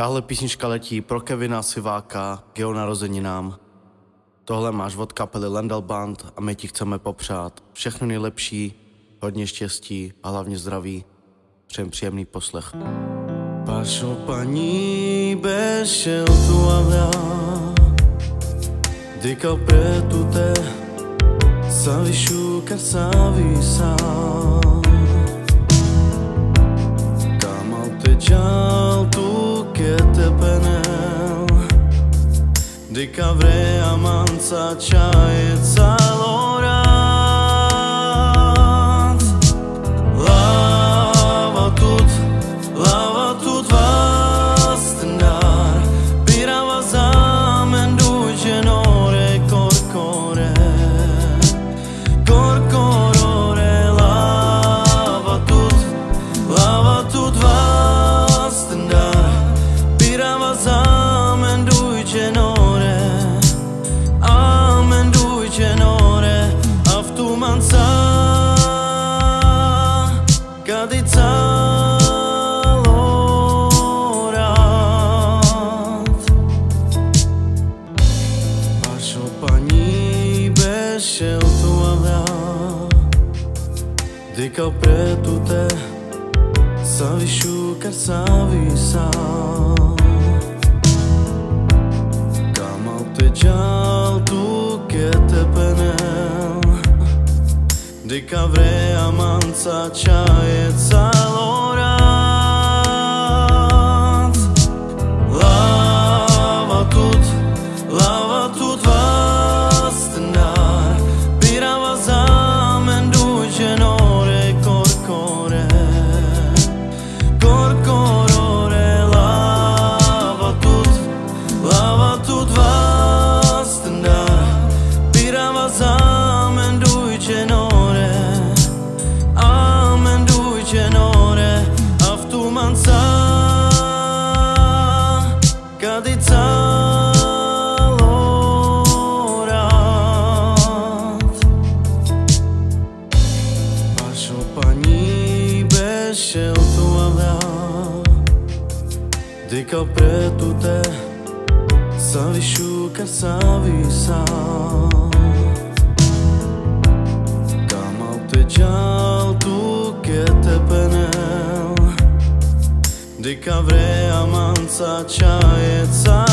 Tahle písnička letí pro Kevina Siváka jeho narozeninám. Tohle máš od kapely Lendal Band a my ti chceme popřát všechno nejlepší, hodně štěstí a hlavně zdraví. Přejem příjemný poslech. Pašo paní bešel tu avea Dikal pre tu te Savišu kar savisa Kamal te džal Dika vrea manca čaje paní bešel tu avea Dikal pre tu te Savišu kar savisa Kamal te tu ke te penel Dika vrea manca čaje calorat Pirava zamen duđenore Amen duđenore Aftumanca Kadica lorat Pašo paní bešel tu avea Dikal pre tu te Savišu kar savisa Kamal te džal tu ke te penel Dika vrea manca čaje calorat